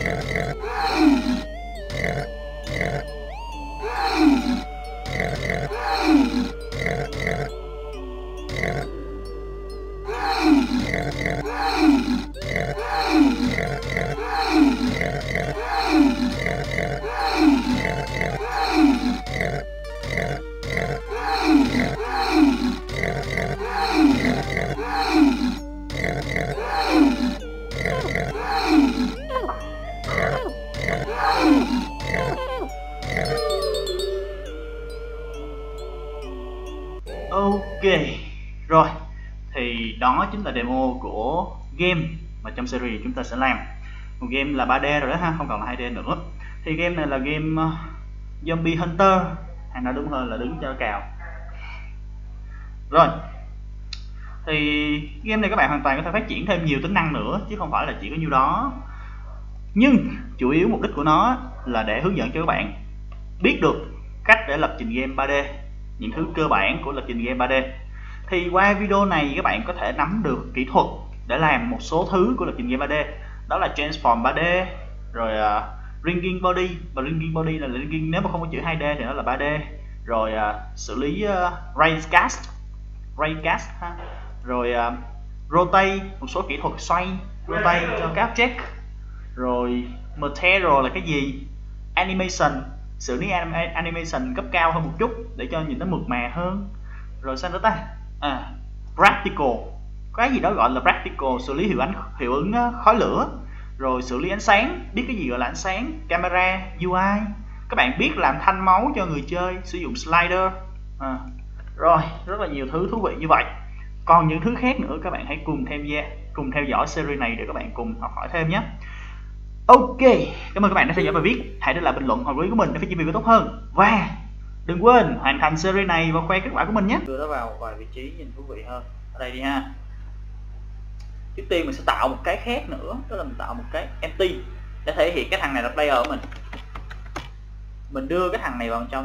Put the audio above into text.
Yeah, yeah. Ok Rồi. Thì đó chính là demo của game mà trong series chúng ta sẽ làm. Một game là 3D rồi đó ha không còn là 2D nữa. Thì game này là game uh, Zombie Hunter hay nói đúng hơn là đứng cho cào. Rồi. Thì game này các bạn hoàn toàn có thể phát triển thêm nhiều tính năng nữa chứ không phải là chỉ có nhiêu đó. Nhưng chủ yếu mục đích của nó là để hướng dẫn cho các bạn biết được cách để lập trình game 3D những thứ cơ bản của lập trình game 3D thì qua video này các bạn có thể nắm được kỹ thuật để làm một số thứ của lập trình game 3D đó là transform 3D rồi uh, ringing body. Và ringing body là ringing nếu mà không có chữ 2D thì nó là 3D rồi uh, xử lý à, uh, raycast raycast ha. Rồi uh, rotate một số kỹ thuật xoay rotate cho các object. Rồi material là cái gì? Animation xử lý anim animation cấp cao hơn một chút để cho nhìn nó mượt mà hơn. Rồi sao nữa ta? À, practical. Cái gì đó gọi là practical xử lý hiệu ánh hiệu ứng khói lửa. Rồi xử lý ánh sáng biết cái gì gọi là ánh sáng? Camera UI các bạn biết làm thanh máu cho người chơi sử dụng slider. À, rồi rất là nhiều thứ thú vị như vậy. Còn những thứ khác nữa các bạn hãy cùng tham gia cùng theo dõi series này để các bạn cùng học hỏi thêm nhé. Ok, cảm ơn các bạn đã theo dõi bài viết. Hãy để lại bình luận hoặc ý của mình để phát triển video tốt hơn. Và đừng quên hoàn thành series này và khoe kết quả của mình nhé. Đưa nó vào vài vị trí nhìn thú vị hơn. Ở đây đi ha. Trước tiên mình sẽ tạo một cái khác nữa, đó là mình tạo một cái empty để thể hiện cái thằng này là player của mình. Mình đưa cái thằng này vào trong